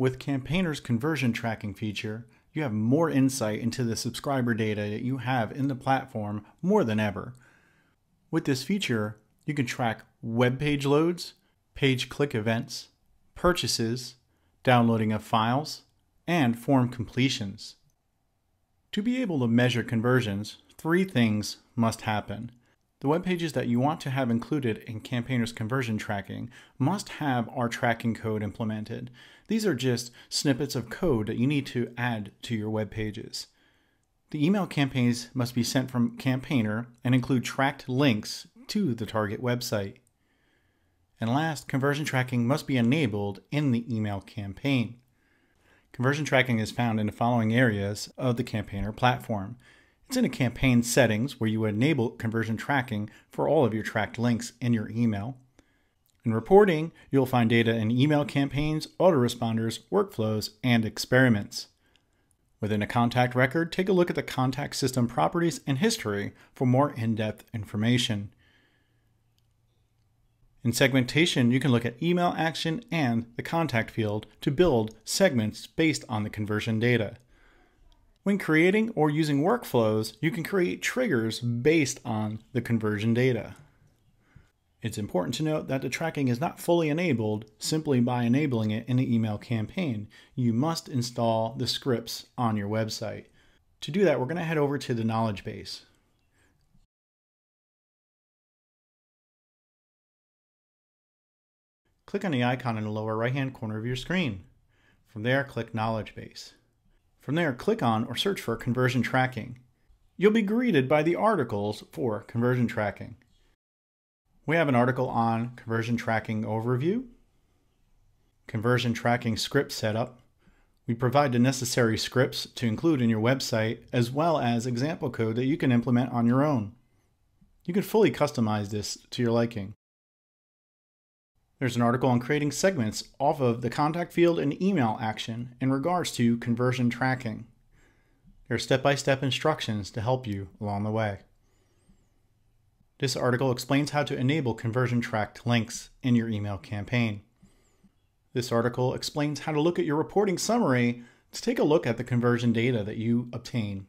With Campaigner's conversion tracking feature, you have more insight into the subscriber data that you have in the platform more than ever. With this feature, you can track web page loads, page click events, purchases, downloading of files, and form completions. To be able to measure conversions, three things must happen. The web pages that you want to have included in Campaigner's conversion tracking must have our tracking code implemented. These are just snippets of code that you need to add to your web pages. The email campaigns must be sent from Campaigner and include tracked links to the target website. And last, conversion tracking must be enabled in the email campaign. Conversion tracking is found in the following areas of the Campaigner platform. It's in a campaign settings where you enable conversion tracking for all of your tracked links in your email. In reporting, you'll find data in email campaigns, autoresponders, workflows, and experiments. Within a contact record, take a look at the contact system properties and history for more in-depth information. In segmentation, you can look at email action and the contact field to build segments based on the conversion data. When creating or using workflows, you can create triggers based on the conversion data. It's important to note that the tracking is not fully enabled simply by enabling it in the email campaign. You must install the scripts on your website. To do that, we're going to head over to the knowledge base. Click on the icon in the lower right hand corner of your screen. From there, click Knowledge Base. From there, click on or search for conversion tracking. You'll be greeted by the articles for conversion tracking. We have an article on conversion tracking overview, conversion tracking script setup. We provide the necessary scripts to include in your website, as well as example code that you can implement on your own. You can fully customize this to your liking. There's an article on creating segments off of the contact field and email action in regards to conversion tracking. There are step-by-step instructions to help you along the way. This article explains how to enable conversion tracked links in your email campaign. This article explains how to look at your reporting summary to take a look at the conversion data that you obtain.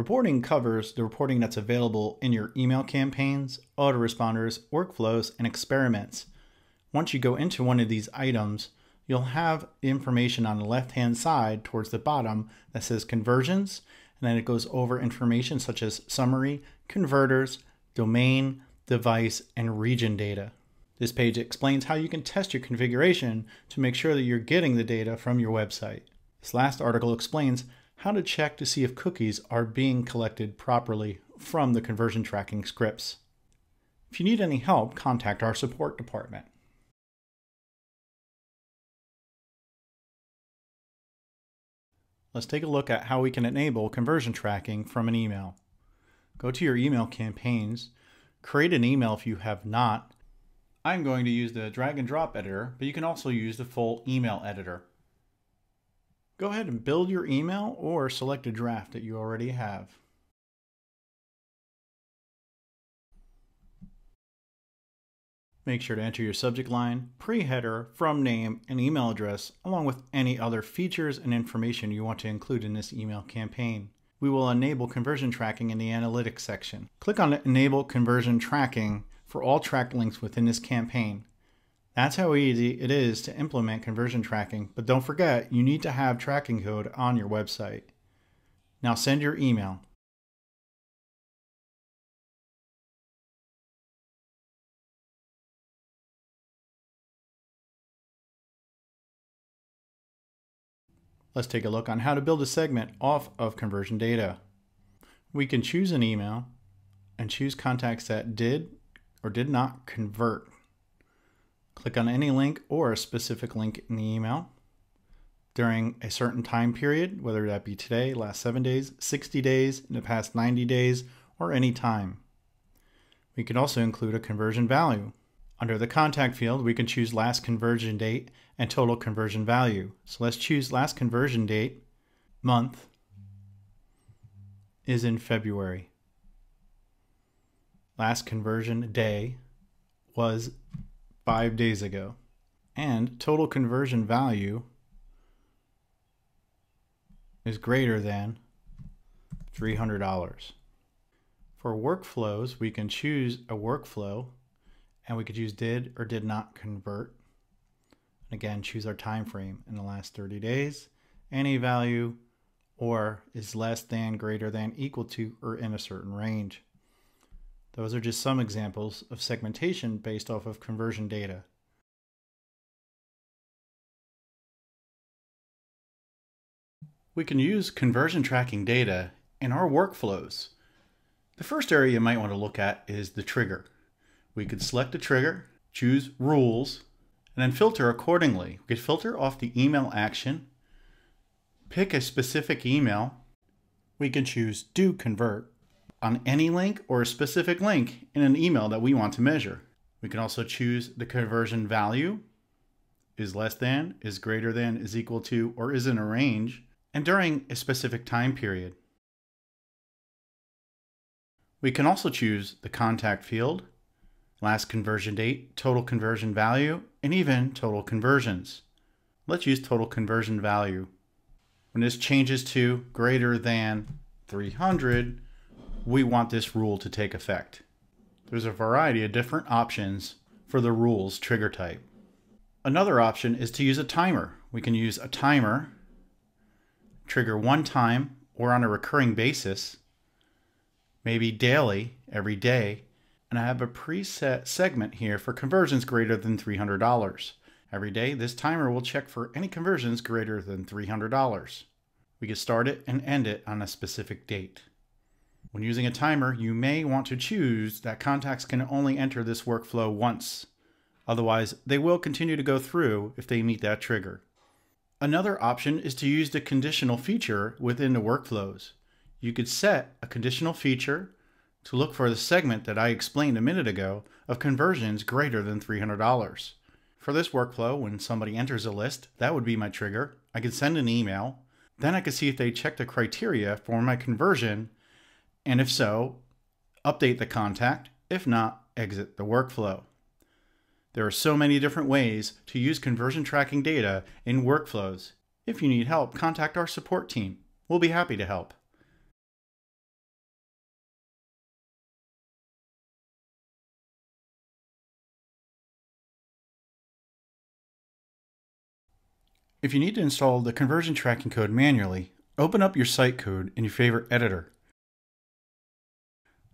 Reporting covers the reporting that's available in your email campaigns, autoresponders, workflows, and experiments. Once you go into one of these items, you'll have information on the left-hand side towards the bottom that says conversions, and then it goes over information such as summary, converters, domain, device, and region data. This page explains how you can test your configuration to make sure that you're getting the data from your website. This last article explains how to check to see if cookies are being collected properly from the conversion tracking scripts. If you need any help, contact our support department. Let's take a look at how we can enable conversion tracking from an email. Go to your email campaigns, create an email if you have not. I'm going to use the drag and drop editor, but you can also use the full email editor. Go ahead and build your email or select a draft that you already have. Make sure to enter your subject line, pre-header, from name, and email address, along with any other features and information you want to include in this email campaign. We will enable conversion tracking in the analytics section. Click on Enable Conversion Tracking for all tracked links within this campaign. That's how easy it is to implement conversion tracking, but don't forget you need to have tracking code on your website. Now send your email. Let's take a look on how to build a segment off of conversion data. We can choose an email and choose contacts that did or did not convert. Click on any link or a specific link in the email during a certain time period, whether that be today, last seven days, 60 days, in the past 90 days, or any time. We can also include a conversion value. Under the contact field, we can choose last conversion date and total conversion value. So let's choose last conversion date, month is in February. last conversion day was five days ago. And total conversion value is greater than $300. For workflows, we can choose a workflow and we could use did or did not convert. And again, choose our time frame in the last 30 days, any value or is less than, greater than, equal to, or in a certain range. Those are just some examples of segmentation based off of conversion data. We can use conversion tracking data in our workflows. The first area you might want to look at is the trigger. We could select a trigger, choose rules, and then filter accordingly. We could filter off the email action, pick a specific email. We can choose do convert on any link or a specific link in an email that we want to measure. We can also choose the conversion value is less than, is greater than, is equal to, or is in a range and during a specific time period. We can also choose the contact field, last conversion date, total conversion value, and even total conversions. Let's use total conversion value. When this changes to greater than 300, we want this rule to take effect. There's a variety of different options for the rules trigger type. Another option is to use a timer. We can use a timer trigger one time or on a recurring basis, maybe daily, every day, and I have a preset segment here for conversions greater than $300. Every day, this timer will check for any conversions greater than $300. We can start it and end it on a specific date. When using a timer, you may want to choose that contacts can only enter this workflow once. Otherwise, they will continue to go through if they meet that trigger. Another option is to use the conditional feature within the workflows. You could set a conditional feature to look for the segment that I explained a minute ago of conversions greater than $300. For this workflow, when somebody enters a list, that would be my trigger. I could send an email. Then I could see if they check the criteria for my conversion, and if so, update the contact. If not, exit the workflow. There are so many different ways to use conversion tracking data in workflows. If you need help, contact our support team. We'll be happy to help. If you need to install the conversion tracking code manually, open up your site code in your favorite editor.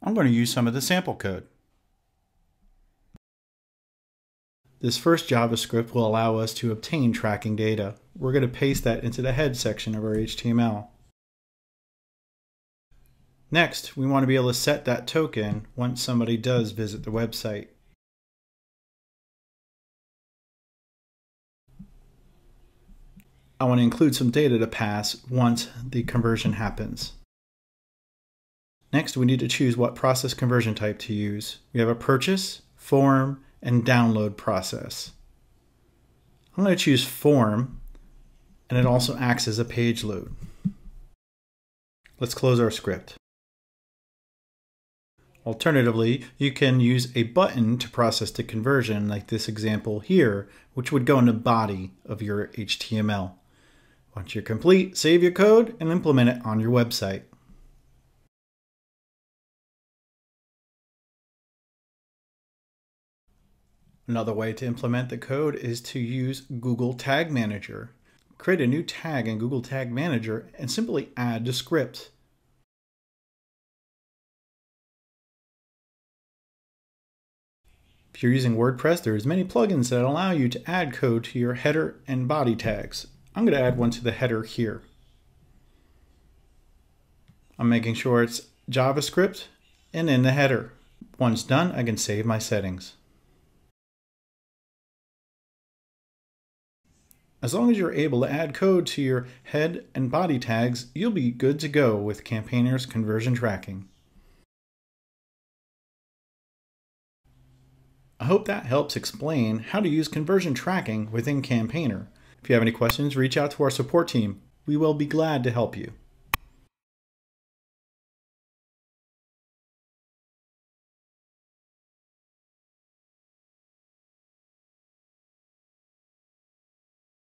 I'm going to use some of the sample code. This first JavaScript will allow us to obtain tracking data. We're going to paste that into the head section of our HTML. Next, we want to be able to set that token once somebody does visit the website. I want to include some data to pass once the conversion happens. Next, we need to choose what process conversion type to use. We have a purchase, form, and download process. I'm going to choose form and it also acts as a page load. Let's close our script. Alternatively, you can use a button to process the conversion like this example here, which would go in the body of your HTML. Once you're complete, save your code and implement it on your website. Another way to implement the code is to use Google Tag Manager. Create a new tag in Google Tag Manager and simply add the script. If you're using WordPress, there's many plugins that allow you to add code to your header and body tags. I'm going to add one to the header here. I'm making sure it's JavaScript and in the header. Once done, I can save my settings. As long as you're able to add code to your head and body tags, you'll be good to go with Campaigner's conversion tracking. I hope that helps explain how to use conversion tracking within Campaigner. If you have any questions, reach out to our support team. We will be glad to help you.